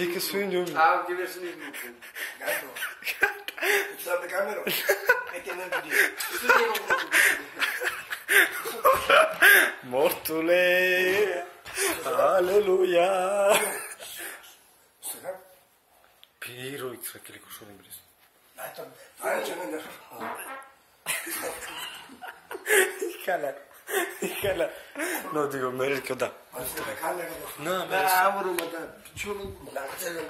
E che sogno mio. Ah, che verso di gruppo. Gatto. Sta la camera. Metti nel video. Morto lei. Alleluia. Sıra. Piro ikisakili kusuri bilirsin. Gatto. Fare c'è nel. İkala. Kala, no digo, me eres que da. No, me eres. No, me eres.